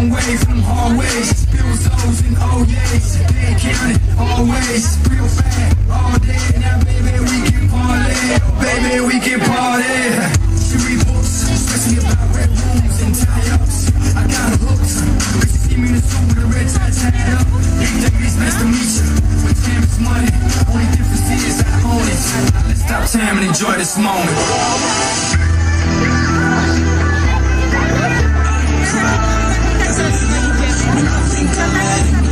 Long from hallways. Bill O's and always. Real fat all day. Now, baby, we can parlay. Oh, baby, we can party. Books, about red rooms and tie-ups. I got hooked. Bitch, see me in the suit with a red tie tied up. Hey, nice to meet you. But time is money. Only difference is I own it. Let's stop time and enjoy this moment. Hey,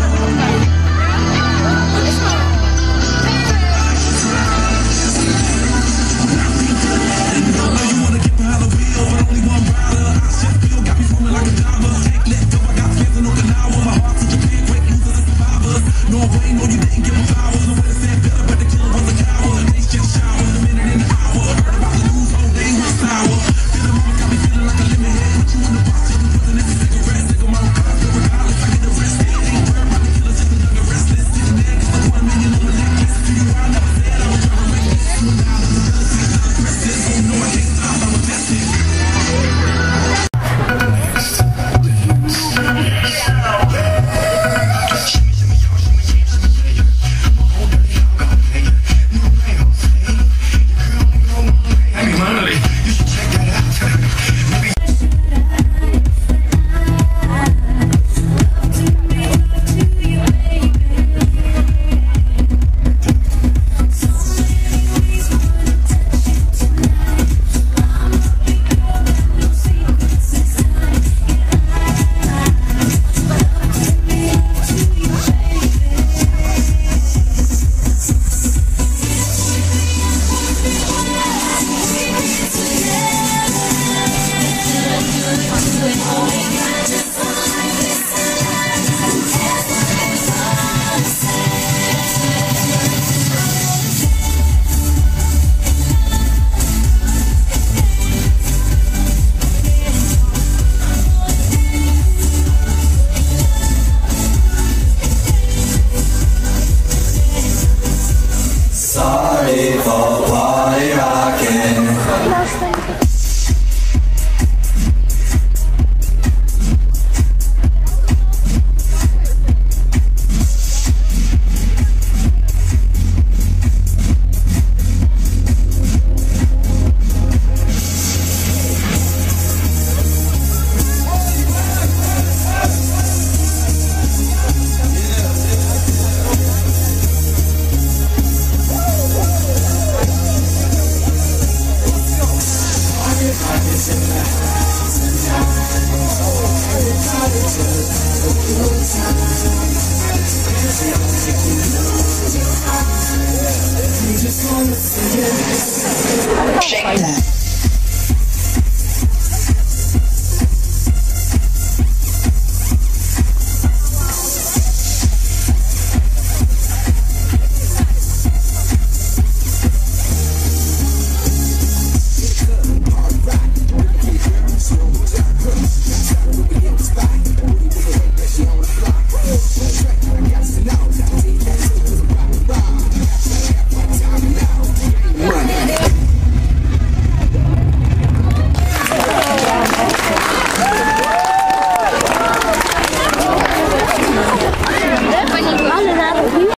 Shake that.